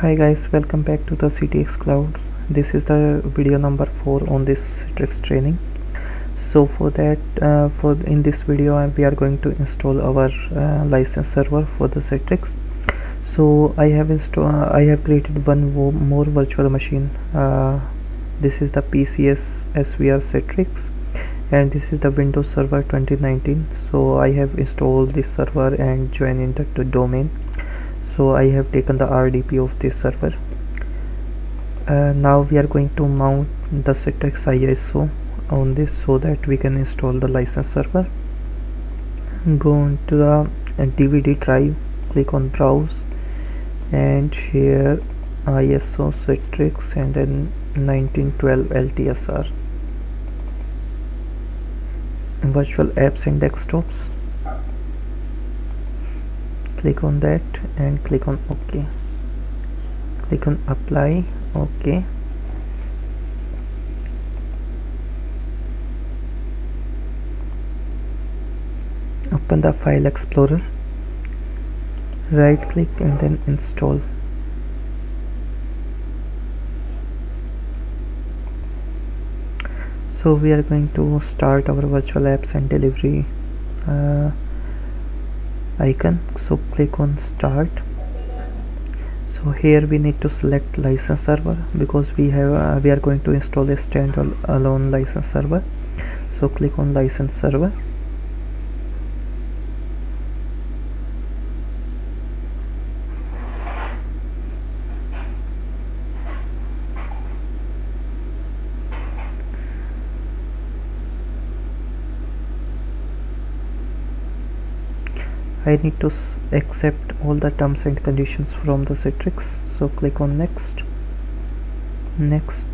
hi guys welcome back to the ctx cloud. This is the video number 4 on this Citrix training. So for that uh, for in this video uh, we are going to install our uh, license server for the Citrix so I have installed uh, I have created one more virtual machine. Uh, this is the PCS SVR Citrix and this is the Windows Server 2019 so I have installed this server and joined into the domain so I have taken the RDP of this server. Uh, now we are going to mount the Citrix ISO on this so that we can install the license server. Go into the DVD drive click on browse and here ISO Citrix and then 1912 LTSR virtual apps and desktops click on that and click on ok. Click on apply ok. Open the file explorer. Right click and then install. So we are going to start our virtual apps and delivery uh, icon. So click on start. So here we need to select license server because we have uh, we are going to install a standalone license server. So click on license server I need to accept all the terms and conditions from the Citrix. So click on next. Next.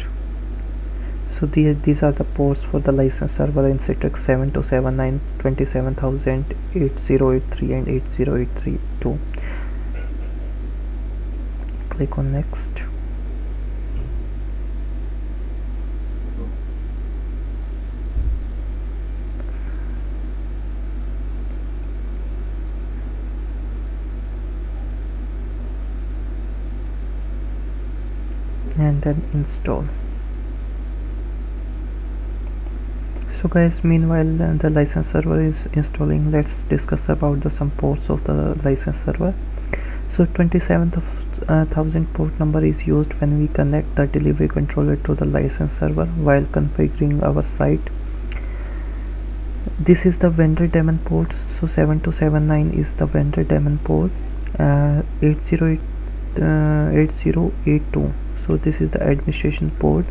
So the, these are the ports for the license server in Citrix 7279 27000 8083 and 80832 click on next and then install. So guys meanwhile the license server is installing. Let's discuss about the some ports of the license server. So 27th of uh, thousand port number is used when we connect the delivery controller to the license server while configuring our site. This is the vendor daemon port. So 7279 is the vendor daemon port. Uh, 808 uh, 8082 so this is the administration port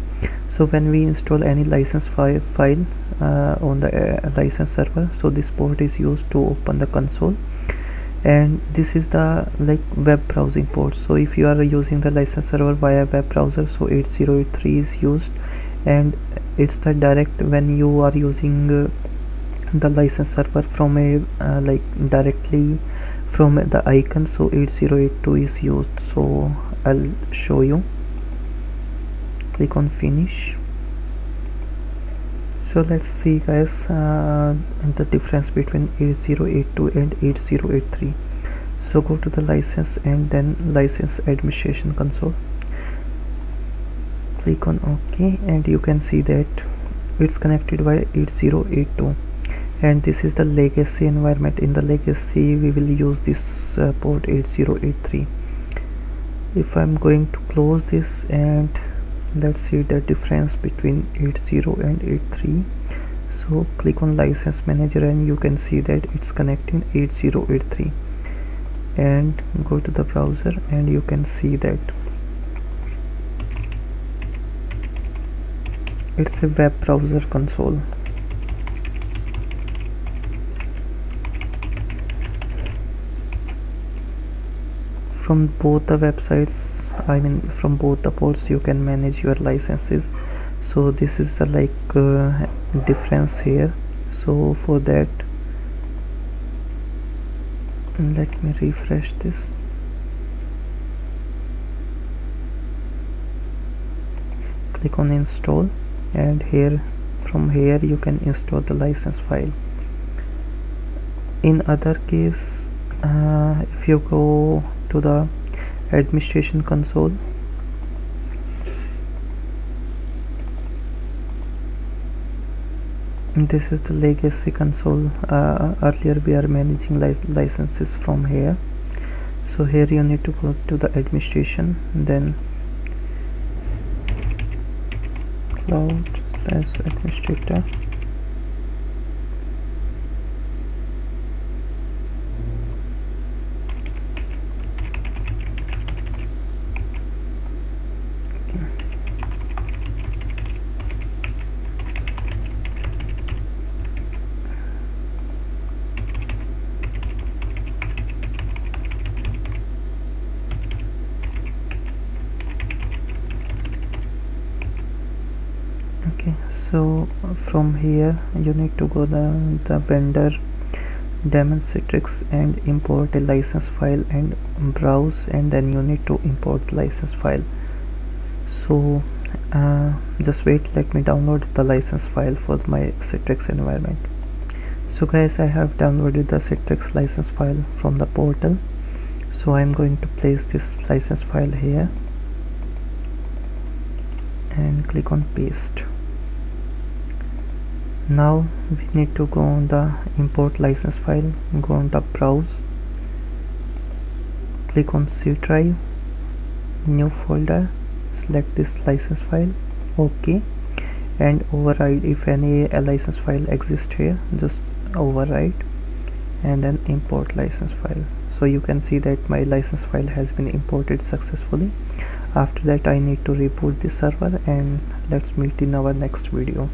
so when we install any license fi file uh, on the uh, license server so this port is used to open the console. And this is the like web browsing port so if you are using the license server via web browser so 8083 is used. And it's the direct when you are using uh, the license server from a uh, like directly from the icon so 8082 is used. So I'll show you click on finish. So let's see guys uh, the difference between 8082 and 8083 so go to the license and then license administration console. Click on ok and you can see that it's connected by 8082 and this is the legacy environment. In the legacy we will use this uh, port 8083 if I'm going to close this and let's see the difference between 80 and 83 so click on license manager and you can see that it's connecting 8083 and go to the browser and you can see that it's a web browser console. From both the websites I mean from both the ports you can manage your licenses. So this is the like uh, difference here. So for that let me refresh this. Click on install and here from here you can install the license file. In other case uh, if you go to the administration console. This is the legacy console. Uh, earlier we are managing li licenses from here. So here you need to go to the administration then cloud as administrator so from here you need to go the the vendor daemon citrix and import a license file and browse and then you need to import license file. So uh, just wait let me download the license file for my citrix environment. So guys I have downloaded the citrix license file from the portal. So I'm going to place this license file here and click on paste now we need to go on the import license file go on the browse click on C drive new folder select this license file ok. And override if any a license file exists here just override and then import license file. So you can see that my license file has been imported successfully. After that I need to reboot the server and let's meet in our next video